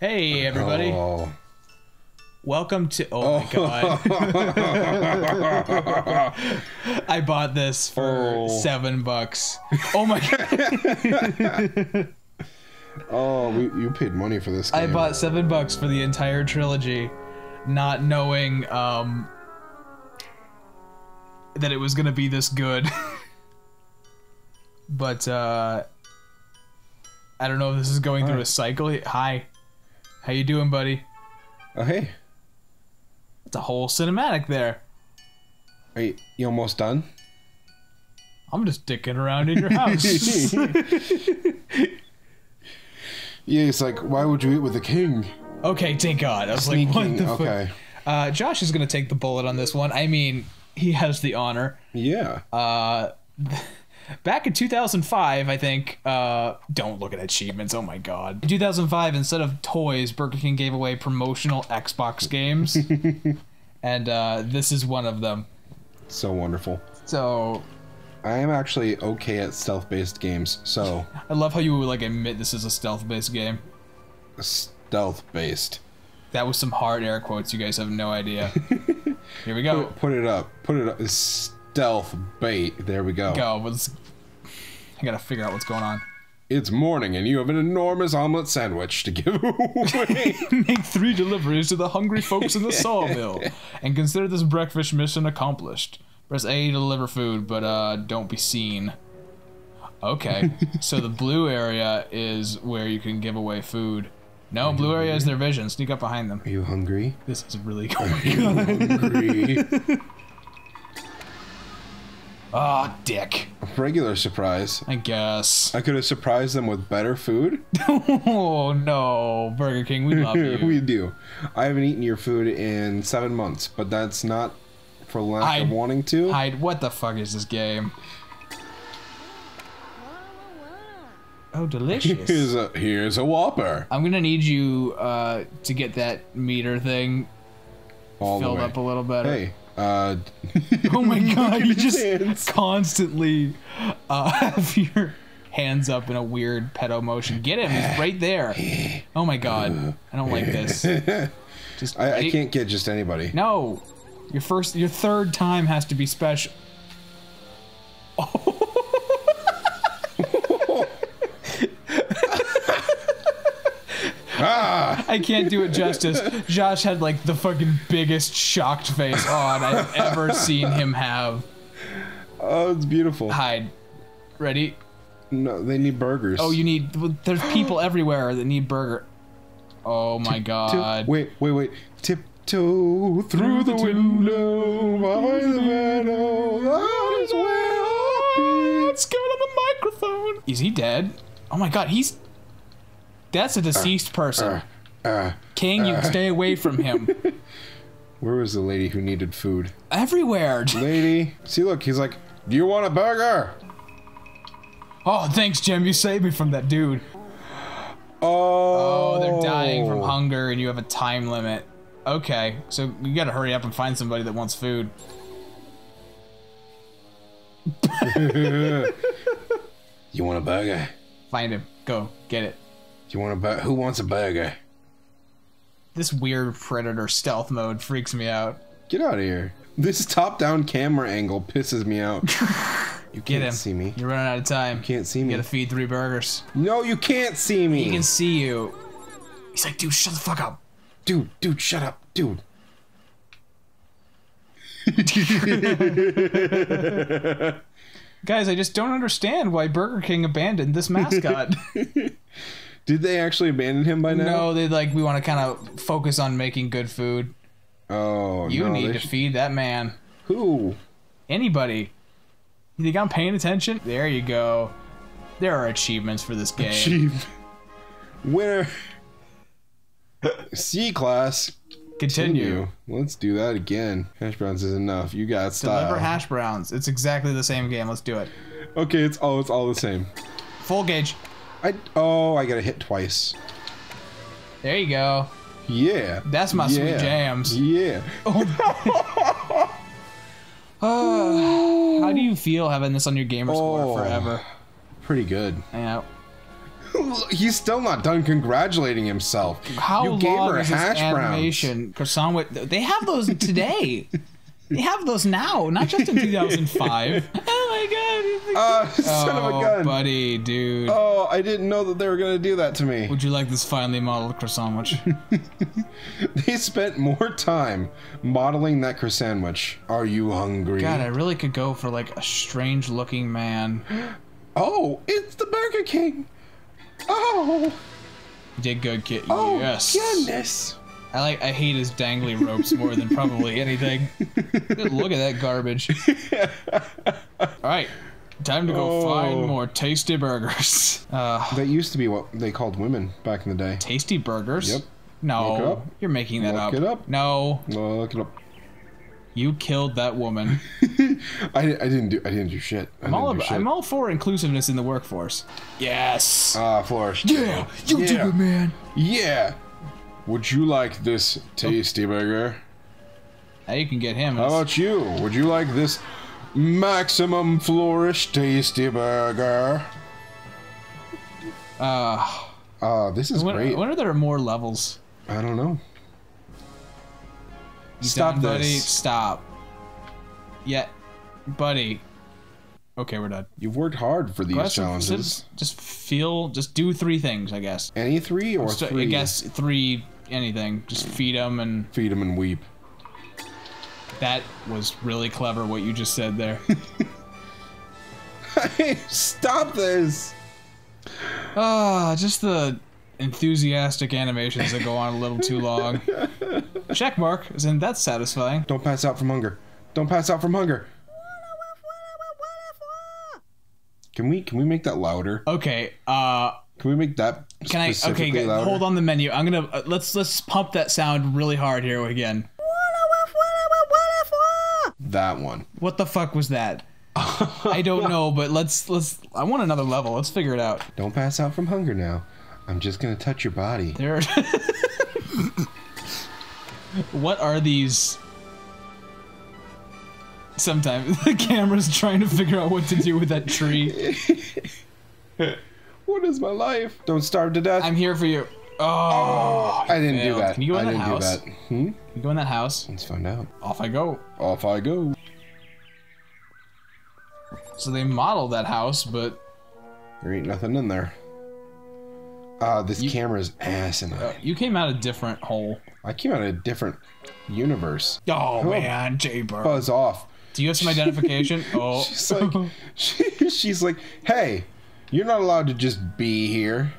Hey everybody, Oh. welcome to. Oh, my god! I bought this for Oh. seven bucks. Oh my god! Oh, we, you paid money for this game. I bought seven bucks for the entire trilogy, not knowing um that it was gonna be this good. but uh I don't know if this is going through a cycle. Hi, how you doing, buddy? Oh, hey. It's a whole cinematic there. Are you, you almost done? I'm just dicking around in your house. Yeah, it's like, why would you eat with the king? okay, thank God. I was like, what Sneak King. the fuck? okay. Uh, Josh is gonna take the bullet on this one. I mean, he has the honor. Yeah. Uh, back in 2005, I think. Uh, don't look at achievements. Oh my God. In 2005, instead of toys, Burger King gave away promotional Xbox games, and uh, this is one of them. So wonderful. So I am actually okay at stealth-based games, so I love how you would like admit this is a stealth-based game. stealth-based. That was some hard air quotes. You guys have no idea. Here we go. Put, put it up. Put it up. Stealth bait. There we go. Go. Let's. I gotta figure out what's going on. It's morning, and you have an enormous omelet sandwich to give away. Make three deliveries to the hungry folks in the sawmill, and consider this breakfast mission accomplished. Press A to deliver food, but uh, don't be seen. Okay, so the blue area is where you can give away food. No, blue area is their vision. Sneak up behind them. Are you hungry? This is really going on. hungry. Ah, dick. Regular surprise. I guess. I could have surprised them with better food. Oh no, Burger King, we love you. we do. I haven't eaten your food in seven months, but that's not for lack I- of wanting to. Hide. what the fuck is this game? Oh, delicious. Here's a here's a Whopper. I'm gonna need you uh, to get that meter thing All filled up a little better. Hey, uh, Oh my god, you just hands. constantly uh, have your hands up in a weird pedo motion. Get him, he's right there. Oh my god, I don't like this. Just I, I can't get just anybody. No, your first, your third time has to be special. Ah, I can't do it justice. Josh had like the fucking biggest shocked face on I've ever seen him have. oh, it's beautiful. Hide. Ready? No, they need burgers. Oh, you need. There's people everywhere that need burger. Oh my Tip- god. wait, wait, wait. Tiptoe through the window by the meadow. That is where I'll be. Let's give it the microphone. Is he dead? Oh my god, he's. That's a uh, deceased uh, person. Uh, uh, King, you stay away from him. where was the lady who needed food? Everywhere. Lady, see, look, he's like, "Do you want a burger?" Oh, thanks, Jim. You saved me from that dude. Oh, Oh, they're dying from oh. hunger, and you have a time limit. Okay, so you gotta hurry up and find somebody that wants food. You want a burger? Find him. Go. Get it. You want a burger? Who wants a burger? Eh? This weird predator stealth mode freaks me out. Get out of here. This top-down camera angle pisses me out. You Get can't him. see me. You're running out of time. You Can't see You me. gotta feed three burgers. No, you can't see me. He can see you. He's like, dude, shut the fuck up. Dude, dude, shut up, dude. Guys, I just don't understand why Burger King abandoned this mascot. Did they actually abandon him by now? no, they like we want to kind of focus on making good food. Oh, You no, need to feed that man. Who? Anybody. You think I'm paying attention? There you go. There are achievements for this game. Chief. Winner. C class. Continue. Let's do that again. Hash browns is enough. You got style. Deliver hash browns. It's exactly the same game. Let's do it. Okay, it's all it's all the same. Full gauge. I oh I gotta hit twice. There you go. Yeah. That's my sweet jams. Yeah. jams. Yeah. Oh. Ah. How do you feel having this on your gamer score Oh. forever? Pretty good. Yeah. He's still not done congratulating himself. How you gave long her is hash animation? Croissant with they have those today. they have those now, not just in 2005. Oh my god! Uh, son of a oh, gun. buddy, dude. Oh, I didn't know that they were gonna do that to me. Would you like this finely modeled croissant sandwich? They spent more time modeling that croissant sandwich. Are you hungry? God, I really could go for like a strange looking man. Oh, it's the Burger King. Oh, You did good, kid. oh, yes. goodness. I like. I hate his dangly ropes more than probably anything. Look at that garbage. All right, time to go find Oh. more tasty burgers. Uh, That used to be what they called women back in the day. tasty burgers. Yep. No, Look you're making that Look up. it up. No, look it up. you killed that woman. I, I didn't do I didn't do shit. I I'm all, didn't do shit. I'm all for inclusiveness in the workforce. Yes. Ah, Flourish. yeah, you yeah. do it, man. Yeah. Would you like this tasty burger? Now you can get him. How about you? Would you like this maximum flourish tasty burger? uh, Uh, this is when, great. when are there more levels? I don't know. You Stop done, buddy? Stop. Yeah, buddy. Okay, we're done. You've worked hard for these challenges. Just, feel, just do three things, I guess. Any three or three? I guess three, anything. Just feed them, and Feed them and weep. That was really clever what you just said there. Stop this! Ah, just the enthusiastic animations that go on a little too long. Check mark, isn't that satisfying? Don't pass out from hunger. Don't pass out from hunger. Can we can we make that louder? Okay, uh, Can we make that can I? Okay, louder? hold on the menu. I'm gonna uh, let's let's pump that sound really hard here again. That one. What the fuck was that? I don't know, but let's let's. I want another level. Let's figure it out. Don't pass out from hunger now. I'm just gonna touch your body. There. what are these? Sometimes the camera's trying to figure out what to do with that tree. What is my life? Don't starve to death. I'm here for you. Oh, I didn't do that. Can you go in I that didn't house? do that. Hmm? You go in that house. Let's find out. Off I go. Off I go. So they modeled that house, but There ain't nothing in there. Uh, this camera's asinine. uh, you came out a different hole. I came out of a different universe. Oh, man, Jaybird. Buzz off. Do you have some identification? Oh, She's like, she, she's like, hey, you're not allowed to just be here.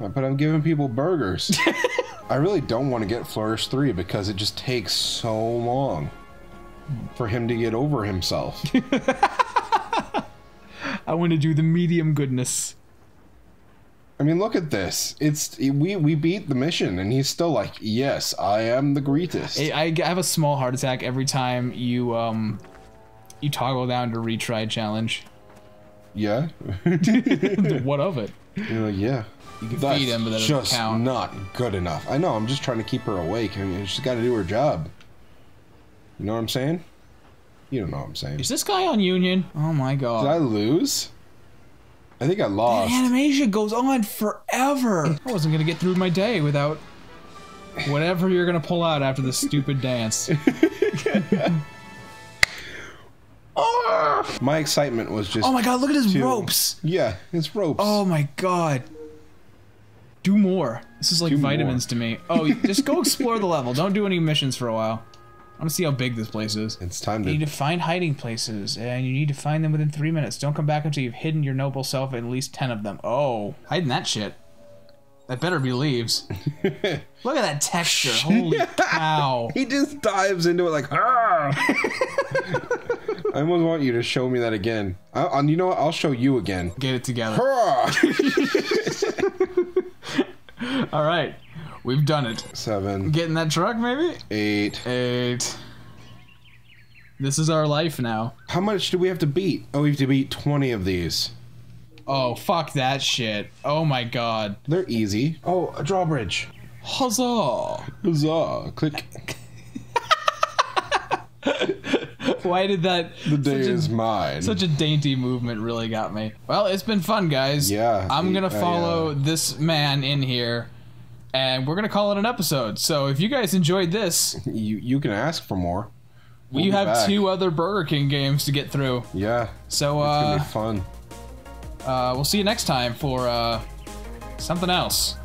But I'm giving people burgers. I really don't want to get Flourish 3 because it just takes so long for him to get over himself. I want to do the medium goodness. I mean, look at this. It's we we beat the mission, and he's still like, "Yes, I am the greatest." I, I have a small heart attack every time you um you toggle down to retry challenge. yeah, what of it? You're like, yeah. You can That's feed him, but that doesn't just count. not good enough. I know. I'm just trying to keep her awake, and she's got to do her job. You know what I'm saying? You don't know what I'm saying. Is this guy on Union? Oh my god. Did. I lose? I think I That lost. animation goes on forever. I wasn't gonna get through my day without whatever you're gonna pull out after this stupid dance. My excitement was just Oh my god, look at his ropes. yeah, his ropes. Oh my god. Do more. This is like Do vitamins to me. Oh, just go explore the level. Don't do any missions for a while. I want to see how big this place is. it's time You need to. to find hiding places, and you need to find them within three minutes. Don't come back until you've hidden your noble self at least ten of them. Oh, hiding that shit. That better be leaves. Look at that texture. Holy cow. He just dives into it like. "Ah." I almost want you to show me that again. I, I, you know what? I'll show you again. Get it together. All right. We've done it. Seven, Get in that truck, maybe? eight. Eight. This is our life now. How much do we have to beat? Oh, we have to beat 20 of these. Oh, fuck that shit. Oh my god. They're easy. Oh, a drawbridge. Huzzah. Huzzah. Click. Why did that? The day such a- is mine. Such a dainty movement really got me. Well, it's been fun, guys. Yeah, I'm gonna I, uh, follow this man in here, and we're gonna call it an episode. So if you guys enjoyed this, you you can ask for more. we be have back. two other Burger King games to get through. Yeah, So it's gonna uh, be fun. uh, we'll see you next time for uh, something else.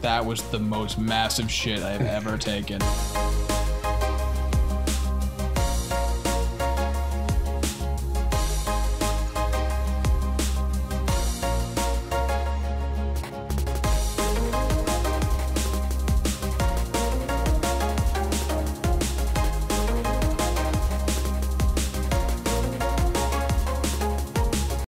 That was the most massive shit I've ever taken.